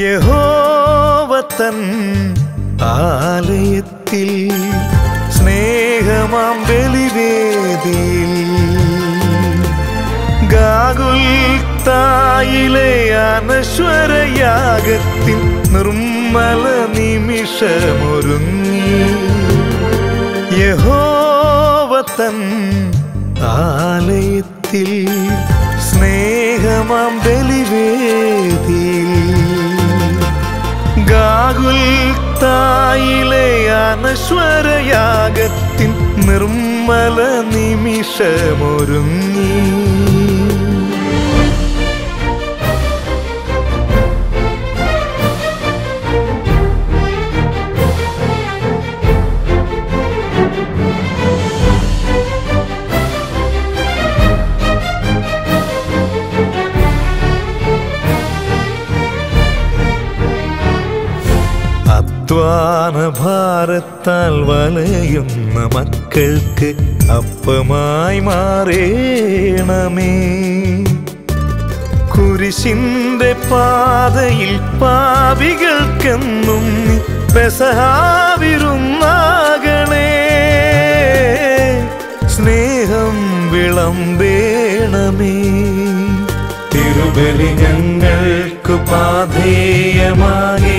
യഹോവത്തൻ ആലയത്തിൽ സ്നേഹമാം ബലിവേദിയിൽ ഗാഗുൽത്തായിലെ അനശ്വരയാഗത്തിൻ നിർമ്മല നിമിഷമൊരുങ്ങി. യഹോവത്തൻ ആലയത്തിൽ സ്നേഹമാം ബലിവേദിയിൽ ഗാഗുൽത്തായിലെ അനശ്വരയാഗത്തിൻ നിർമ്മല നിമിഷമൊരുങ്ങി. അധ്വാന ഭാരത്താൽ വലയുന്ന മക്കൾക്ക് അപ്പമായി മാറേണമേ. കുരിശിന്റെ പാതയിൽ പാവികൾക്കെന്നും പെസഹാവിരുന്നാകണേ. സ്നേഹം വിളമ്പേണമേ. തിരുബലി ഞങ്ങൾക്ക് പാധേയമാകേണം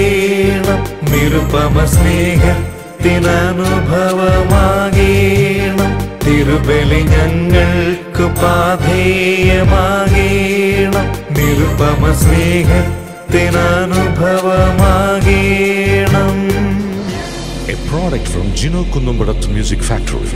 നിരുപമ സ്നേഹത്തിനനുഭവമാകേണം. തിരുബലി ഞങ്ങൾക്ക് പാധേയമാകേണം നിരുപമ സ്നേഹത്തിനനുഭവമാകേണം. A product from Gino Kunumbadath Music Factory.